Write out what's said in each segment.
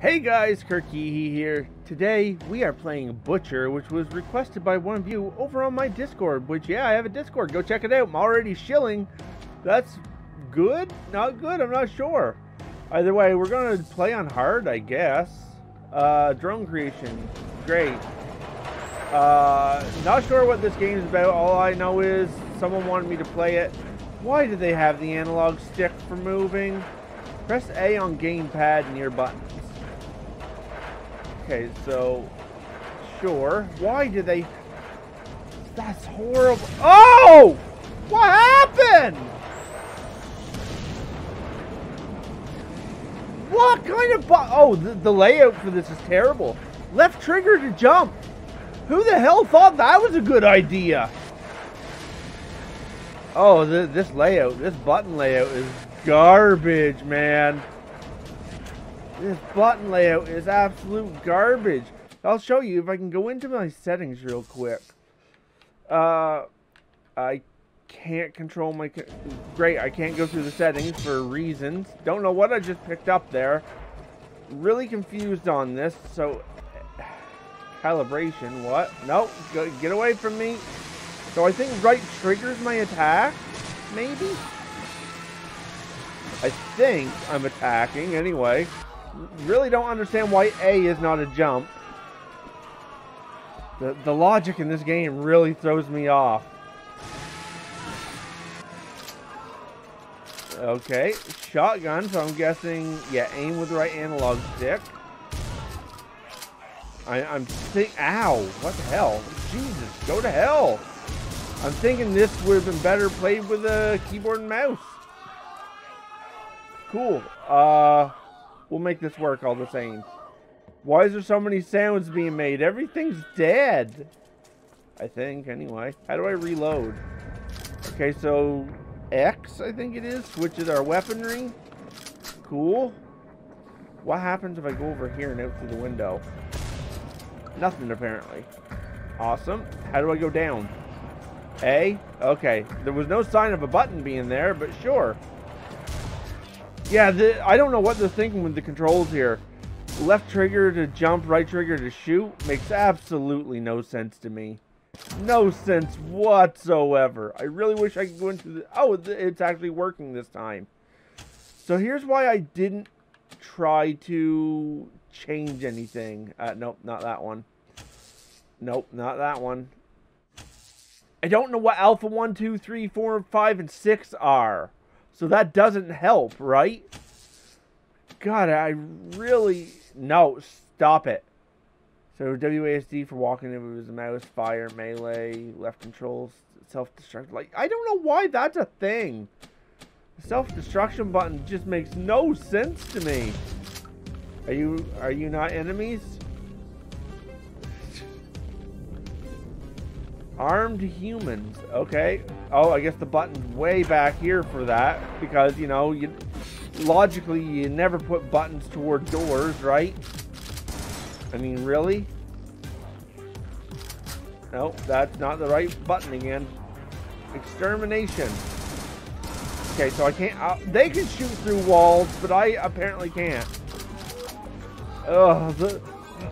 Hey guys, Kirky here. Today we are playing Butcher, which was requested by one of you over on my Discord. Which, yeah, I have a Discord. Go check it out. I'm already shilling. That's good? Not good? I'm not sure. Either way, we're gonna play on hard, I guess. Uh, drone creation, great. Uh, not sure what this game is about. All I know is someone wanted me to play it. Why do they have the analog stick for moving? Press A on gamepad near buttons. Okay, so sure. Why do they? That's horrible. Oh! What happened? What kind of Oh, the, the layout for this is terrible. Left trigger to jump. Who the hell thought that was a good idea? Oh, th this layout, this button layout is garbage, man. This button layout is absolute garbage. I'll show you if I can go into my settings real quick. Uh, I can't control my... Great, I can't go through the settings for reasons. Don't know what I just picked up there. Really confused on this, so... Calibration, what? Nope, go, get away from me. So I think right triggers my attack, maybe? I think I'm attacking anyway. Really don't understand why A is not a jump. The, the logic in this game really throws me off. Okay, shotgun, so I'm guessing, yeah, aim with the right analog stick. I, I'm think, ow, what the hell? Jesus, go to hell. I'm thinking this would have been better played with a keyboard and mouse. Cool. Uh, we'll make this work all the same. Why is there so many sounds being made? Everything's dead. I think, anyway. How do I reload? Okay, so X, I think it is, switches our weaponry. Cool. What happens if I go over here and out through the window? Nothing, apparently. Awesome. How do I go down? A? Okay. There was no sign of a button being there, but sure. Yeah, the, I don't know what they're thinking with the controls here. Left trigger to jump, right trigger to shoot makes absolutely no sense to me. No sense whatsoever. I really wish I could go into the... Oh, it's actually working this time. So here's why I didn't try to change anything. Uh, nope, not that one. Nope, not that one. I don't know what Alpha 1, 2, 3, 4, 5, and 6 are. So that doesn't help, right? God, I really... No, stop it. So WASD for walking, it was mouse, fire, melee, left controls, self-destruct. Like, I don't know why that's a thing. Self-destruction button just makes no sense to me. Are you, are you not enemies? Armed humans. Okay. Oh, I guess the button's way back here for that. Because, you know, you logically, you never put buttons toward doors, right? I mean, really? Nope, that's not the right button again. Extermination. Okay, so I can't... Uh, they can shoot through walls, but I apparently can't. Ugh, the,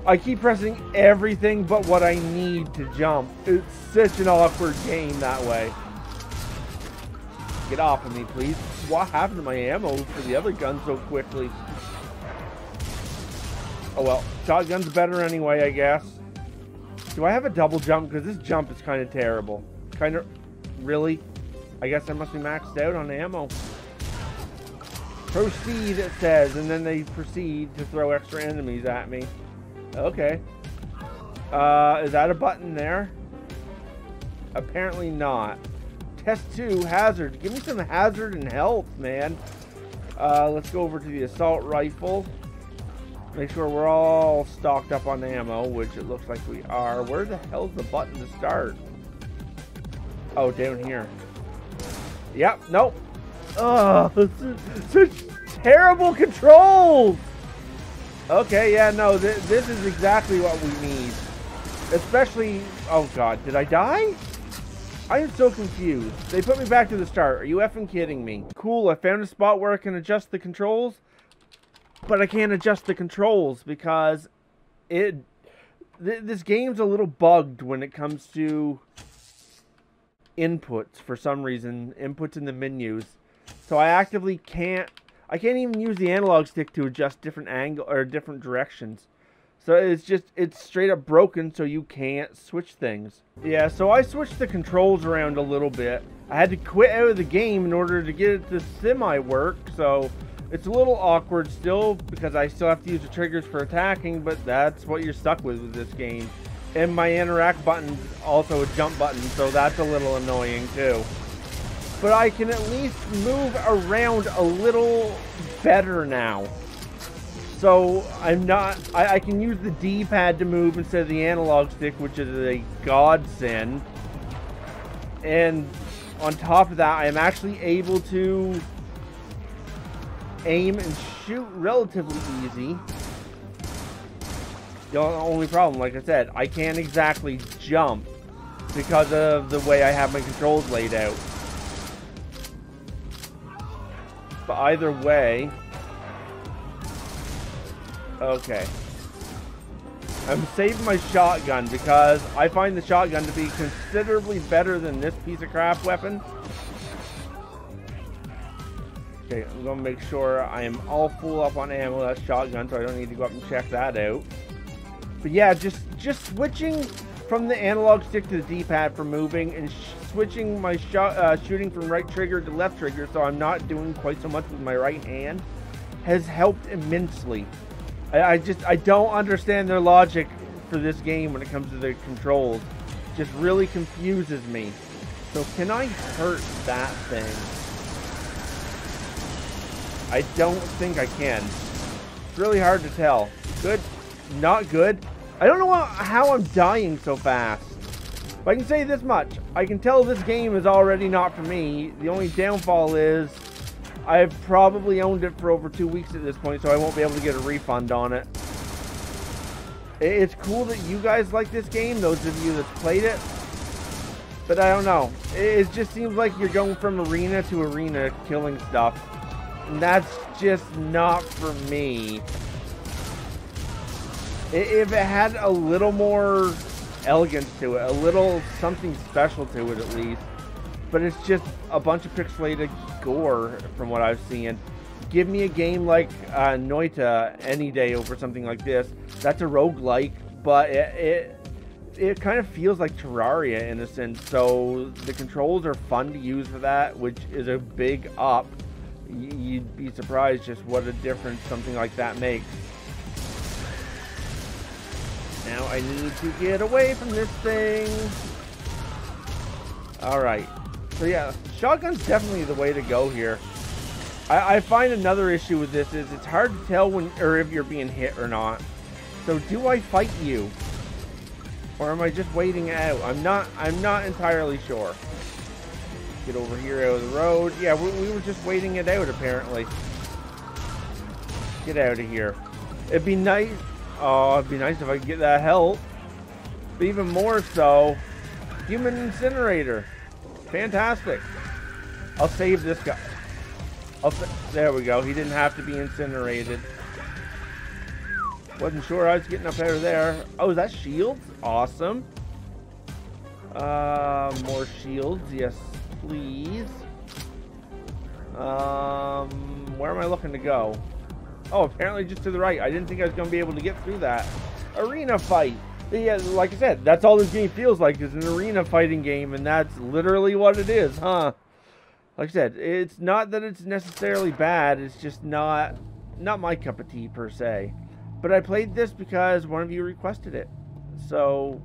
I keep pressing everything but what I need to jump. It's such an awkward game that way. Get off of me, please. What happened to my ammo for the other gun so quickly? Oh well, shotgun's better anyway, I guess. Do I have a double jump? Because this jump is kind of terrible. Kind of... Really? I guess I must be maxed out on ammo. Proceed, it says, and then they proceed to throw extra enemies at me. Okay. Uh, is that a button there? Apparently not. Test 2, hazard. Give me some hazard and health, man. Uh, let's go over to the assault rifle. Make sure we're all stocked up on ammo, which it looks like we are. Where the hell's the button to start? Oh, down here. Yep, nope. Oh, such terrible controls! Okay, yeah, no, th this is exactly what we need. Especially, oh god, did I die? I am so confused. They put me back to the start. Are you effing kidding me? Cool, I found a spot where I can adjust the controls. but I can't adjust the controls because it th this game's a little bugged when it comes to inputs for some reason, inputs in the menus. So I actively can't I can't even use the analog stick to adjust different angle or different directions. So it's just, it's straight up broken so you can't switch things. Yeah, so I switched the controls around a little bit. I had to quit out of the game in order to get it to semi-work, so it's a little awkward still because I still have to use the triggers for attacking, but that's what you're stuck with with this game. And my interact button's also a jump button, so that's a little annoying too. But I can at least move around a little better now. So I'm not, I, I can use the D-pad to move instead of the analog stick, which is a godsend. And on top of that, I am actually able to aim and shoot relatively easy. The only problem, like I said, I can't exactly jump because of the way I have my controls laid out. But either way, Okay. I'm saving my shotgun because I find the shotgun to be considerably better than this piece of crap weapon. Okay, I'm gonna make sure I am all full up on ammo. That's shotgun, so I don't need to go up and check that out. But yeah, just just switching from the analog stick to the D-pad for moving and switching my shot uh, shooting from right trigger to left trigger, so I'm not doing quite so much with my right hand, has helped immensely. I, I just I don't understand their logic for this game when it comes to the controls. Just really confuses me. So can I hurt that thing? I don't think I can. It's really hard to tell. Good, not good. I don't know how I'm dying so fast. But I can say this much. I can tell this game is already not for me. The only downfall is I've probably owned it for over two weeks at this point, so I won't be able to get a refund on it. It's cool that you guys like this game, those of you that's played it. But I don't know. It just seems like you're going from arena to arena killing stuff. And that's just not for me. If it had a little more elegance to it, a little something special to it at least. But it's just a bunch of pixelated gore from what I've seen. Give me a game like uh, Noita any day over something like this. That's a roguelike, but it, it, it kind of feels like Terraria in a sense. So the controls are fun to use for that, which is a big up. You'd be surprised just what a difference something like that makes. Now I need to get away from this thing. Alright. So yeah, shotgun's definitely the way to go here. I, I, find another issue with this is it's hard to tell when or if you're being hit or not. So do I fight you? Or am I just waiting out? I'm not I'm not entirely sure. Get over here out of the road. Yeah, we, we were just waiting it out apparently. Get out of here. It'd be nice. Oh, it'd be nice if I could get that help. But even more so, human incinerator. Fantastic. I'll save this guy. I'll there we go. He didn't have to be incinerated. Wasn't sure I was getting up of there. Oh, is that shields? Awesome. Uh, more shields. Yes, please. Um, where am I looking to go? Oh, apparently just to the right. I didn't think I was going to be able to get through that. Arena fight yeah, like I said, that's all this game feels like is an arena fighting game, and that's literally what it is, huh? Like I said, it's not that it's necessarily bad, it's just not not my cup of tea per se. But I played this because one of you requested it. So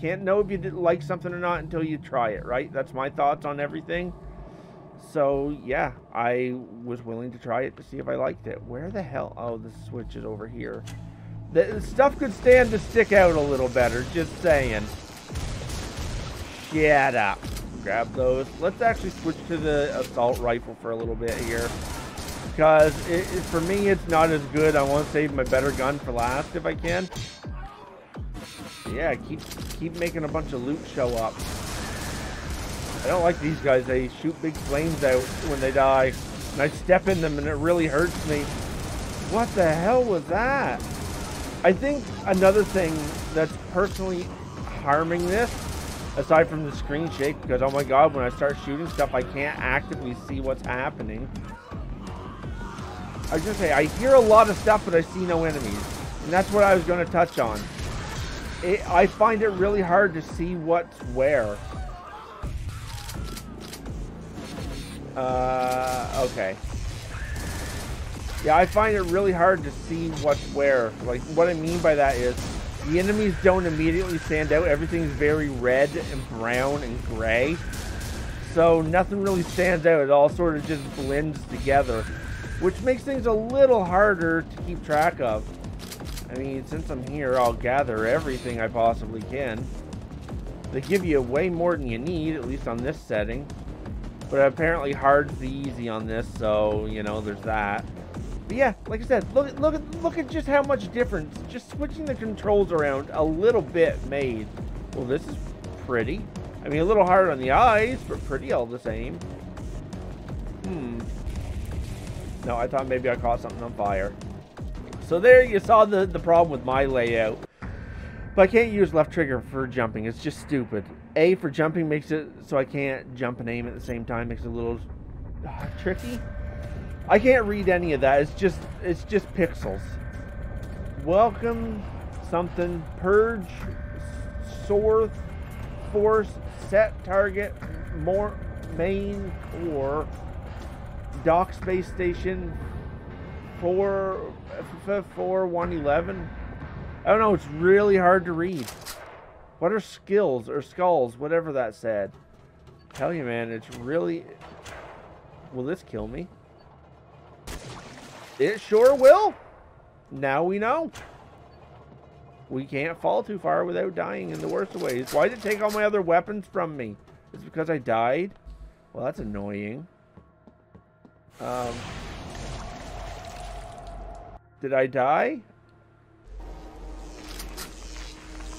can't know if you like something or not until you try it, right? That's my thoughts on everything. So yeah, I was willing to try it to see if I liked it. Where the hell? Oh, the switch is over here. The stuff could stand to stick out a little better, just saying. Shut up. Grab those. Let's actually switch to the assault rifle for a little bit here. Because it, it, for me, it's not as good. I want to save my better gun for last if I can. Yeah, keep keep making a bunch of loot show up. I don't like these guys. They shoot big flames out when they die. And I step in them and it really hurts me. What the hell was that? I think another thing that's personally harming this, aside from the screen shake, because oh my god, when I start shooting stuff, I can't actively see what's happening. I gonna say, I hear a lot of stuff, but I see no enemies. And that's what I was gonna touch on. It, I find it really hard to see what's where. Uh, okay. Yeah, I find it really hard to see what's where. Like, what I mean by that is, the enemies don't immediately stand out. Everything's very red and brown and gray. So nothing really stands out. It all sort of just blends together. Which makes things a little harder to keep track of. I mean, since I'm here, I'll gather everything I possibly can. They give you way more than you need, at least on this setting. But apparently hard's the easy on this, so, you know, there's that. But yeah, like I said, look, look, at look at just how much difference just switching the controls around a little bit made. Well, this is pretty. I mean, a little hard on the eyes, but pretty all the same. Hmm. No, I thought maybe I caught something on fire. So there you saw the, the problem with my layout. But I can't use left trigger for jumping. It's just stupid. A for jumping makes it so I can't jump and aim at the same time. Makes it a little uh, tricky. I can't read any of that. It's just it's just pixels. Welcome something purge source force set target more main core dock space station 4 4 111 I don't know it's really hard to read what are skills or skulls whatever that said tell you man it's really will this kill me it sure will. Now we know. We can't fall too far without dying in the worst of ways. Why did it take all my other weapons from me? It's because I died? Well, that's annoying. Um, did I die?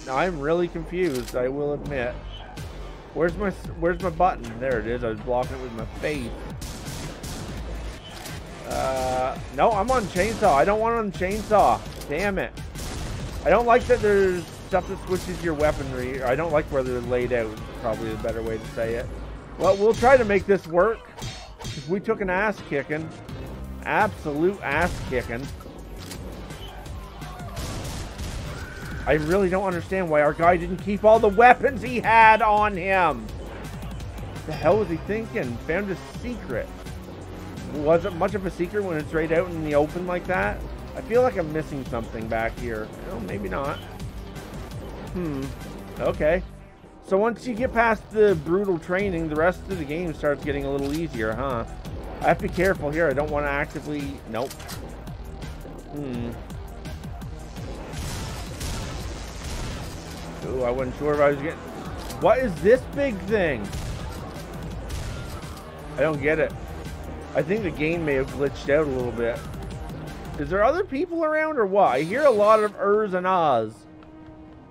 I'm really confused, I will admit. Where's my where's my button? There it is. I was blocking it with my face. Uh, no, I'm on chainsaw. I don't want on chainsaw. Damn it. I don't like that there's stuff that switches your weaponry. I don't like where they're laid out. Probably the better way to say it. Well, we'll try to make this work. We took an ass kicking. Absolute ass kicking. I really don't understand why our guy didn't keep all the weapons he had on him. What the hell was he thinking? Found a secret was it much of a secret when it's right out in the open like that? I feel like I'm missing something back here. Oh, maybe not. Hmm. Okay. So once you get past the brutal training, the rest of the game starts getting a little easier, huh? I have to be careful here. I don't want to actively... Nope. Hmm. Ooh, I wasn't sure if I was getting... What is this big thing? I don't get it. I think the game may have glitched out a little bit. Is there other people around or what? I hear a lot of ers and ahs.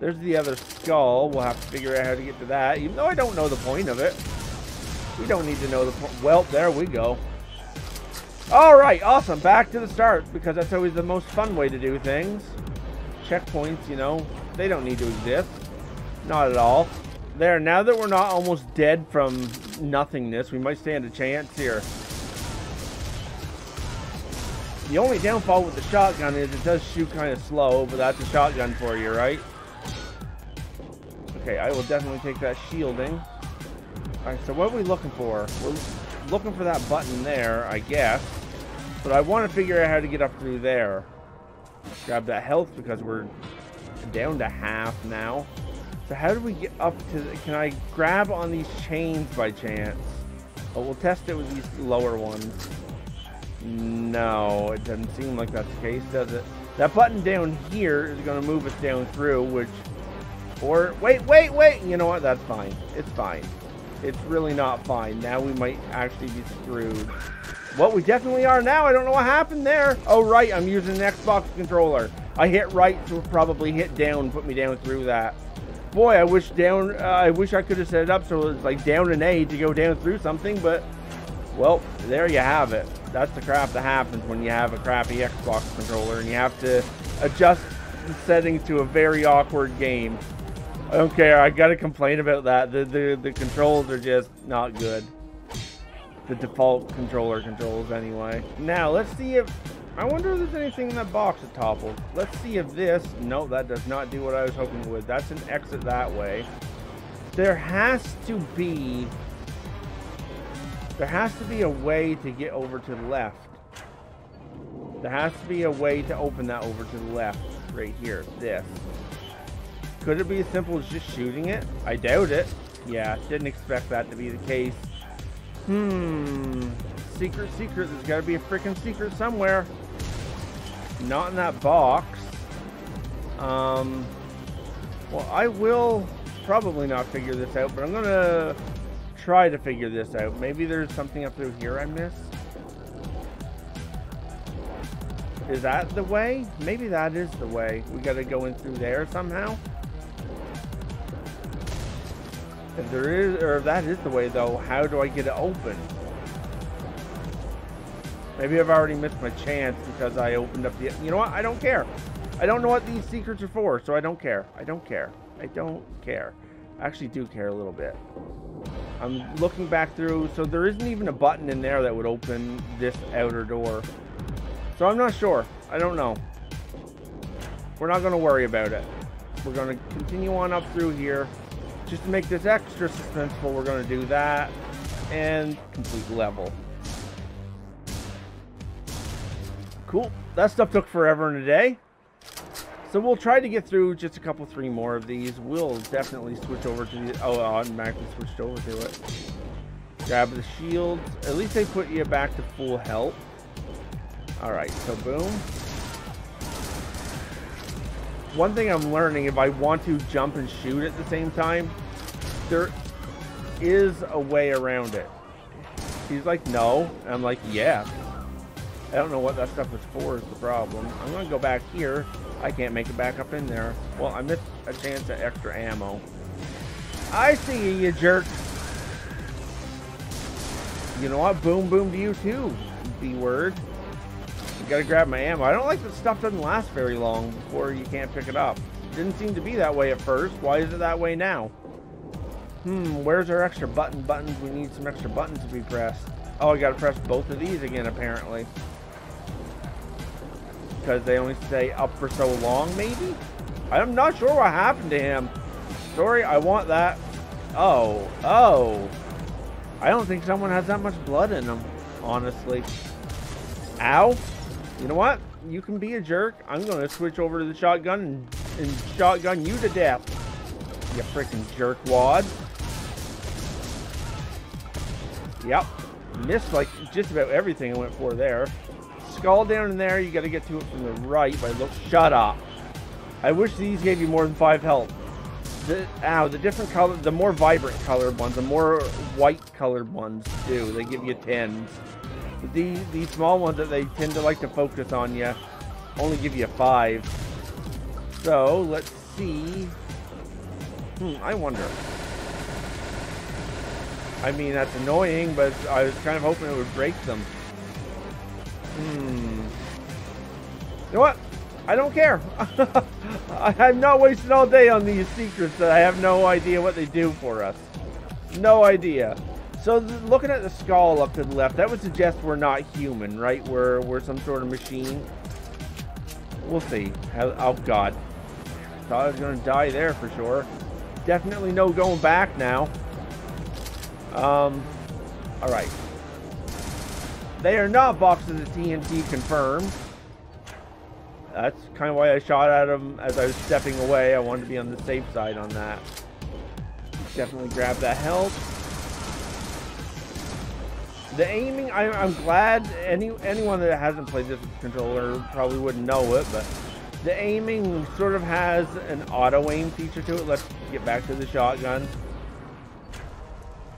There's the other skull. We'll have to figure out how to get to that, even though I don't know the point of it. We don't need to know the point. Well, there we go. All right, awesome. Back to the start, because that's always the most fun way to do things. Checkpoints, you know, they don't need to exist. Not at all. There, now that we're not almost dead from nothingness, we might stand a chance here. The only downfall with the shotgun is it does shoot kind of slow, but that's a shotgun for you, right? Okay, I will definitely take that shielding. Alright, so what are we looking for? We're looking for that button there, I guess. But I want to figure out how to get up through there. Grab that health because we're down to half now. So how do we get up to... The, can I grab on these chains by chance? Oh, we'll test it with these lower ones. No, it doesn't seem like that's the case, does it? That button down here is going to move us down through, which... Or, wait, wait, wait! You know what? That's fine. It's fine. It's really not fine. Now we might actually be screwed. Well, we definitely are now. I don't know what happened there. Oh, right. I'm using an Xbox controller. I hit right to probably hit down, put me down through that. Boy, I wish down. Uh, I wish I could have set it up so it was like down an A to go down through something, but Well, there you have it. That's the crap that happens when you have a crappy Xbox controller and you have to adjust the settings to a very awkward game. I don't care. I gotta complain about that. The, the, the controls are just not good. The default controller controls anyway. Now, let's see if... I wonder if there's anything in that box that toppled. Let's see if this... No, that does not do what I was hoping it would. That's an exit that way. There has to be there has to be a way to get over to the left. There has to be a way to open that over to the left. Right here. This. Could it be as simple as just shooting it? I doubt it. Yeah, didn't expect that to be the case. Hmm. Secret, secret. There's got to be a freaking secret somewhere. Not in that box. Um. Well, I will probably not figure this out, but I'm going to try to figure this out. Maybe there's something up through here I missed. Is that the way? Maybe that is the way. We gotta go in through there somehow. If there is, or if that is the way though, how do I get it open? Maybe I've already missed my chance because I opened up the, you know what? I don't care. I don't know what these secrets are for, so I don't care. I don't care. I don't care. I actually do care a little bit. I'm looking back through, so there isn't even a button in there that would open this outer door. So I'm not sure. I don't know. We're not going to worry about it. We're going to continue on up through here. Just to make this extra suspenseful, we're going to do that. And complete level. Cool. That stuff took forever in a day. So we'll try to get through just a couple, three more of these. We'll definitely switch over to the... Oh, automatically switched over to it. Grab the shields. At least they put you back to full health. Alright, so boom. One thing I'm learning, if I want to jump and shoot at the same time, there is a way around it. He's like, no. And I'm like, yeah. I don't know what that stuff is for is the problem. I'm going to go back here I can't make it back up in there. Well, I missed a chance at extra ammo. I see you, you jerk. You know what? Boom, boom to you too, B-word. Gotta grab my ammo. I don't like that stuff doesn't last very long before you can't pick it up. Didn't seem to be that way at first. Why is it that way now? Hmm, where's our extra button buttons? We need some extra buttons to be pressed. Oh, I gotta press both of these again, apparently because they only stay up for so long, maybe? I'm not sure what happened to him. Sorry, I want that. Oh, oh. I don't think someone has that much blood in them, honestly. Ow. You know what? You can be a jerk. I'm going to switch over to the shotgun and, and shotgun you to death. You freaking jerkwad. Yep. Missed like just about everything I went for there skull down in there. You got to get to it from the right. But look, shut up. I wish these gave you more than five health. The, ow, the different color, the more vibrant colored ones, the more white colored ones do. They give you tens. The the small ones that they tend to like to focus on you only give you five. So let's see. Hmm, I wonder. I mean, that's annoying, but I was kind of hoping it would break them. Hmm. You know what? I don't care. I'm not wasting all day on these secrets that I have no idea what they do for us. No idea. So looking at the skull up to the left, that would suggest we're not human, right? We're, we're some sort of machine. We'll see. Oh, God. Thought I was going to die there for sure. Definitely no going back now. Um, all right. They are not boxes of TNT confirmed. That's kind of why I shot at them as I was stepping away. I wanted to be on the safe side on that. Definitely grab that health. The aiming, I, am glad any anyone that hasn't played this controller probably wouldn't know it, but the aiming sort of has an auto aim feature to it. Let's get back to the shotgun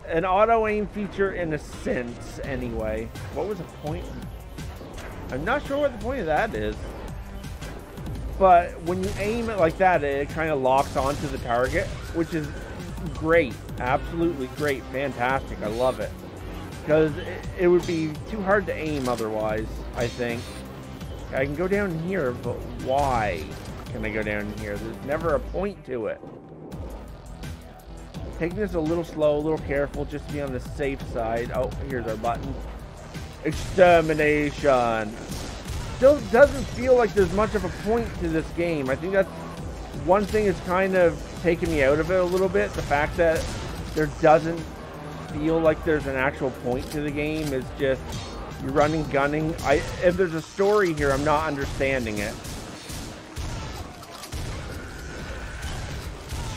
an auto aim feature in a sense, anyway. What was the point? I'm not sure what the point of that is. But when you aim it like that, it kind of locks onto the target, which is great. Absolutely great. Fantastic. I love it. Because it, it would be too hard to aim otherwise, I think. I can go down here, but why can I go down here? There's never a point to it. Taking this a little slow, a little careful, just to be on the safe side. Oh, here's our button. Extermination. Still doesn't feel like there's much of a point to this game. I think that's one thing that's kind of taken me out of it a little bit. The fact that there doesn't feel like there's an actual point to the game. It's just you're running, gunning. I if there's a story here, I'm not understanding it.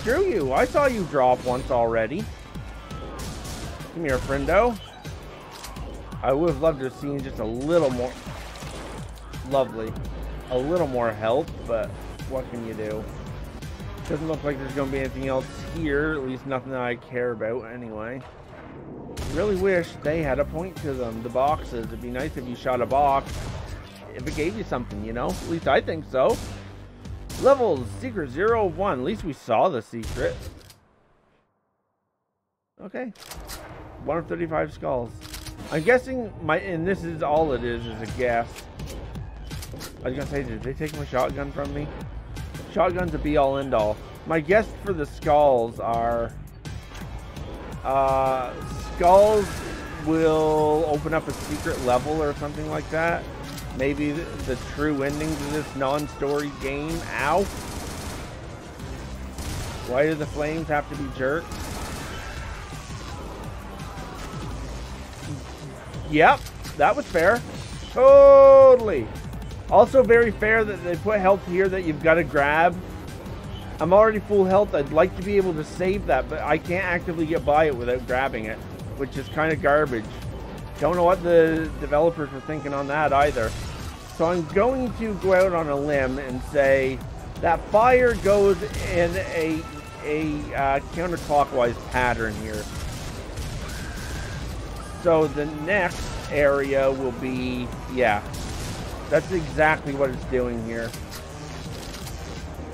Screw you! I saw you drop once already. Come here, friendo. I would have loved to have seen just a little more. Lovely. A little more health, but what can you do? Doesn't look like there's going to be anything else here, at least nothing that I care about anyway. Really wish they had a point to them, the boxes. It'd be nice if you shot a box, if it gave you something, you know? At least I think so. Levels, Secret Zero One. At least we saw the secret. Okay. One of 35 skulls. I'm guessing my, and this is all it is, is a guess. I was gonna say, did they take my shotgun from me? Shotgun's a be-all, end-all. My guess for the skulls are... Uh, skulls will open up a secret level or something like that. Maybe the, true ending to this non-story game. Ow! Why do the flames have to be jerked? Yep, that was fair. Totally. Also very fair that they put health here that you've got to grab. I'm already full health. I'd like to be able to save that, but I can't actively get by it without grabbing it, which is kind of garbage. Don't know what the developers were thinking on that either. So I'm going to go out on a limb and say that fire goes in a, a uh, counterclockwise pattern here. So the next area will be, yeah, that's exactly what it's doing here.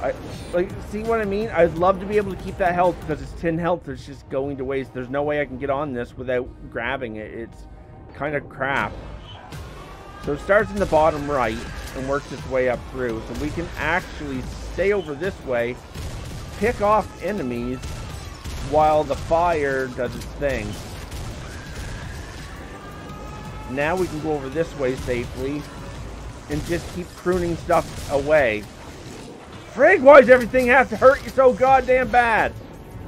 I like see what I mean? I'd love to be able to keep that health because it's 10 health that's just going to waste. There's no way I can get on this without grabbing it. It's kind of crap. So it starts in the bottom right and works its way up through. So we can actually stay over this way, pick off enemies while the fire does its thing. Now we can go over this way safely and just keep pruning stuff away. Frig, why does everything have to hurt you so goddamn bad?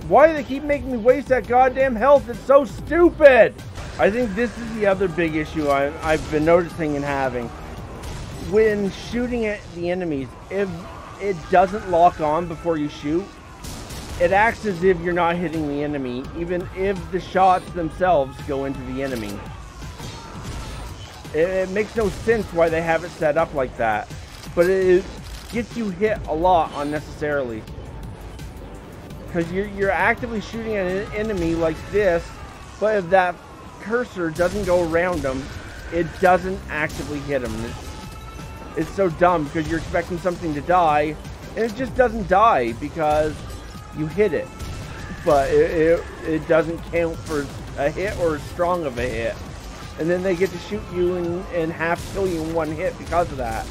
Why do they keep making me waste that goddamn health? It's so stupid! I think this is the other big issue I, I've been noticing and having. When shooting at the enemies, if it doesn't lock on before you shoot, it acts as if you're not hitting the enemy, even if the shots themselves go into the enemy. It, it, makes no sense why they have it set up like that. But it gets you hit a lot unnecessarily. Because you're, you're actively shooting at an enemy like this, but if that cursor doesn't go around them, it doesn't actively hit them. It's, it's so dumb because you're expecting something to die, and it just doesn't die because you hit it. But it, it, it doesn't count for a hit or as strong of a hit and then they get to shoot you and, and half kill you in one hit because of that.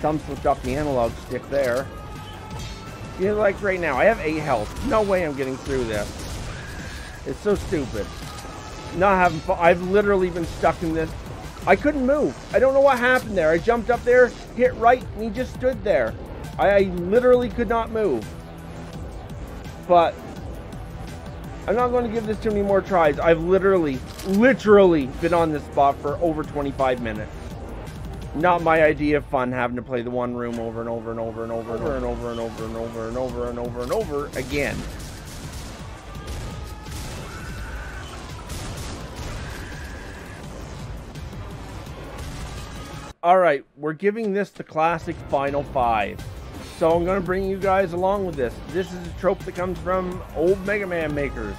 Some switch off the analog stick there. You know, like right now, I have 8 health. No way I'm getting through this. It's so stupid. Not having fun. I've literally been stuck in this. I couldn't move. I don't know what happened there. I jumped up there, hit right, and he just stood there. I, I literally could not move. But I'm not going to give this too many more tries. I've literally, literally been on this spot for over 25 minutes. Not my idea of fun having to play the one room over and over and over and over and over and over and over and over and over and over and over again. Alright, we're giving this the classic Final Five. So I'm going to bring you guys along with this. This is a trope that comes from old Mega Man makers.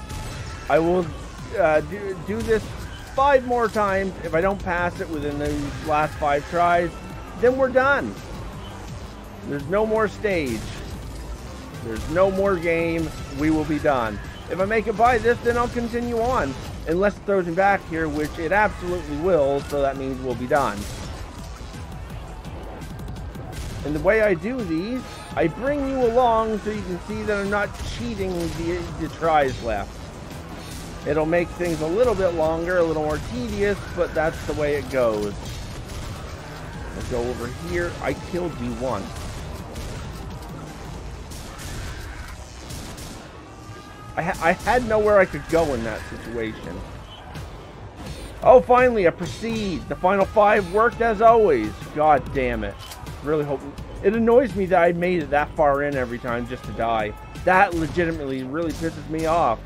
I will uh, do, do this five more times. If I don't pass it within the last five tries, then we're done. There's no more stage. There's no more game. We will be done. If I make it by this, then I'll continue on. Unless it throws me back here, which it absolutely will, so that means we'll be done. And the way I do these, I bring you along so you can see that I'm not cheating the, the tries left. It'll make things a little bit longer, a little more tedious, but that's the way it goes. I'll go over here. I killed you once. I, ha I had nowhere I could go in that situation. Oh, finally, a proceed. The final five worked as always. God damn it. Really hope... It annoys me that I made it that far in every time just to die. That legitimately really pisses me off.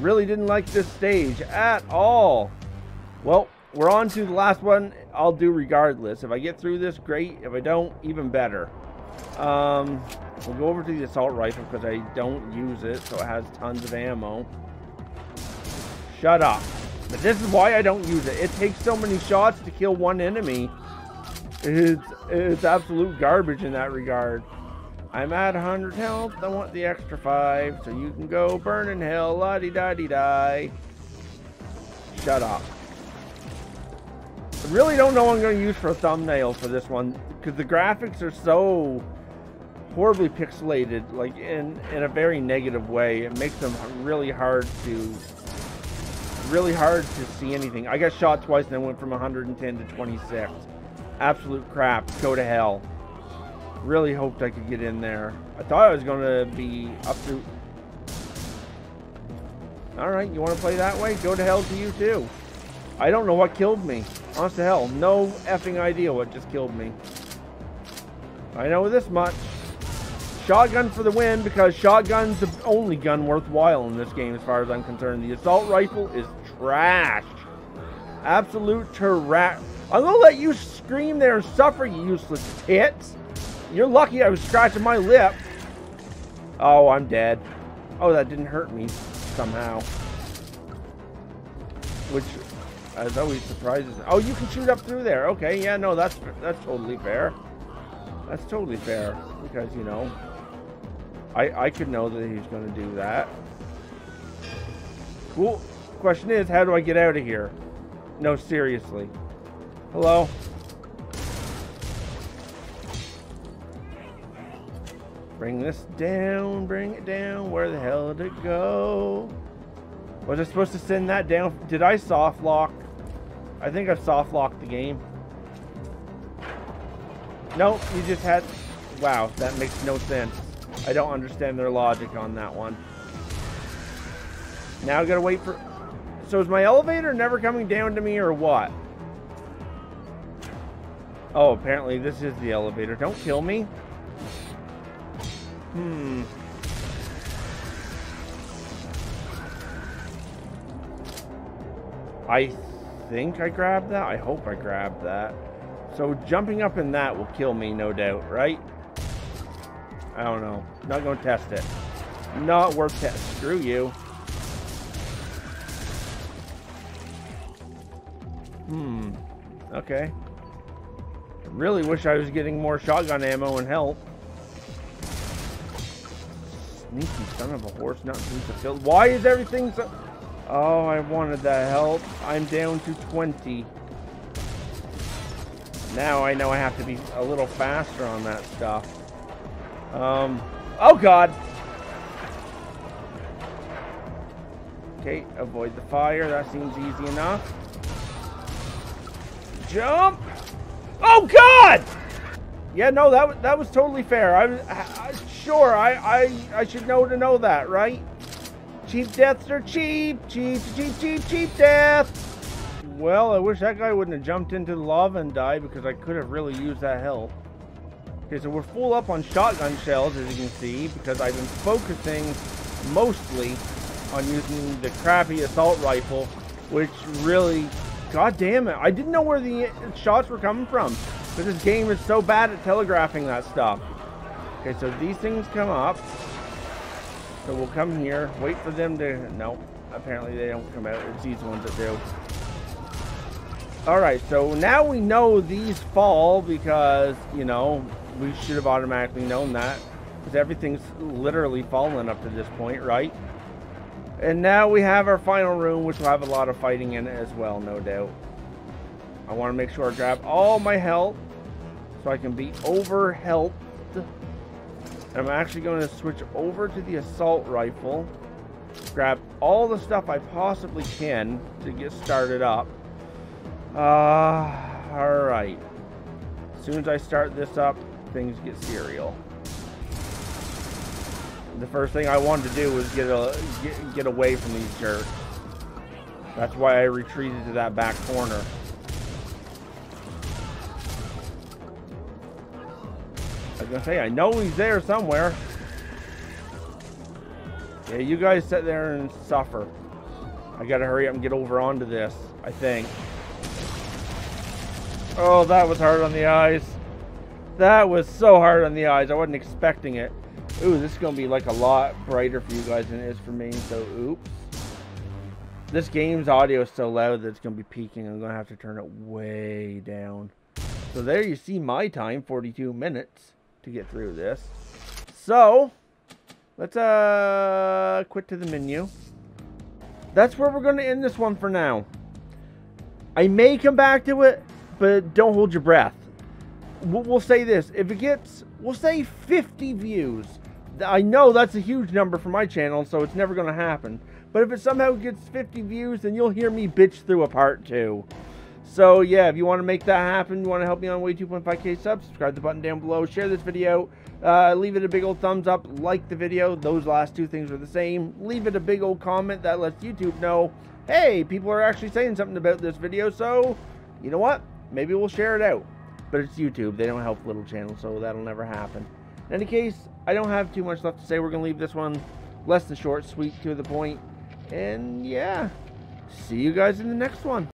Really didn't like this stage at all. Well, we're on to the last one. I'll do regardless. If I get through this, great. If I don't, even better. Um, we'll go over to the assault rifle because I don't use it, so it has tons of ammo. Shut up. But this is why I don't use it. It takes so many shots to kill one enemy. It's, it's absolute garbage in that regard. I'm at 100 health. I want the extra 5, so you can go burn in hell. La-di-da-di-die. Shut up. I really don't know what I'm going to use for a thumbnail for this one because the graphics are so horribly pixelated, like in in a very negative way. It makes them really hard to really hard to see anything. I got shot twice and I went from 110 to 26. Absolute crap. Go to hell. Really hoped I could get in there. I thought I was going to be up to... Alright, you want to play that way? Go to hell to you too. I don't know what killed me. Honest to hell. No effing idea what just killed me. I know this much. Shotgun for the win because shotgun's the only gun worthwhile in this game as far as I'm concerned. The assault rifle is trash. Absolute trash. I'm gonna let you scream there and suffer, you useless tits. You're lucky I was scratching my lip. Oh, I'm dead. Oh, that didn't hurt me somehow. Which, as always, surprises. Oh, you can shoot up through there. Okay, yeah, no, that's that's totally fair. That's totally fair because you know, I I could know that he's to do that. Cool. Question is, how do I get out of here? No, seriously. Hello. Bring this down, bring it down. Where the hell did it go? Was I supposed to send that down? Did I soft lock? I think I soft locked the game. Nope, you just had... Wow, that makes no sense. I don't understand their logic on that one. Now I gotta wait for... So is my elevator never coming down to me or what? Oh, apparently this is the elevator. Don't kill me. Hmm. I think I grabbed that. I hope I grabbed that. So jumping up in that will kill me, no doubt, right? I don't know. Not going to test it. Not worth test. Screw you. Hmm. Okay. Really wish I was getting more shotgun ammo and health. Sneaky son of a horse, not to field. Why is everything so... Oh, I wanted that help. I'm down to 20. Now I know I have to be a little faster on that stuff. Um, oh god! Okay, avoid the fire. That seems easy enough. Jump! Oh god! Yeah, no, that was that was totally fair. I was I, sure I, I I should know to know that, right? Cheap deaths are cheap, cheap, cheap, cheap, cheap death. Well, I wish that guy wouldn't have jumped into the lava and died because I could have really used that help. Okay, so we're full up on shotgun shells, as you can see, because I've been focusing mostly on using the crappy assault rifle, which really, god damn it, I didn't know where the shots were coming from. But this game is so bad at telegraphing that stuff. Okay, so these things come up. So we'll come here, wait for them to... No, apparently they don't come out. It's these ones that do. Alright, so now we know these fall because, you know, we should have automatically known that. Because everything's literally fallen up to this point, right? And now we have our final room, which will have a lot of fighting in it as well, no doubt. I want to make sure I grab all my health so I can be over helped. I'm actually going to switch over to the assault rifle. Grab all the stuff I possibly can to get started up. Uh, alright. As soon as I start this up, things get serial. The first thing I wanted to do was get, a, get, get away from these jerks. That's why I retreated to that back corner. I was gonna say, I know he's there somewhere. Yeah, you guys sit there and suffer. I gotta hurry up and get over onto this, I think. Oh, that was hard on the eyes. That was so hard on the eyes. I wasn't expecting it. Ooh, this is going to be like a lot brighter for you guys than it is for me. So, oops. This game's audio is so loud that it's going to be peaking. I'm going to have to turn it way down. So there you see my time, 42 minutes to get through this. So, let's uh quit to the menu. That's where we're going to end this one for now. I may come back to it but don't hold your breath. We'll say this: if it gets, we'll say 50 views. I know that's a huge number for my channel, so it's never going to happen. But if it somehow gets 50 views, then you'll hear me bitch through a part two. So yeah, if you want to make that happen, you want to help me on way 2.5k subs, subscribe the button down below, share this video, uh, leave it a big old thumbs up, like the video. Those last two things are the same. Leave it a big old comment that lets YouTube know, hey, people are actually saying something about this video. So you know what? Maybe we'll share it out. But it's YouTube. They don't help little channels, so that'll never happen. In any case, I don't have too much left to say. We're going to leave this one less than short, sweet, to the point. And yeah, see you guys in the next one.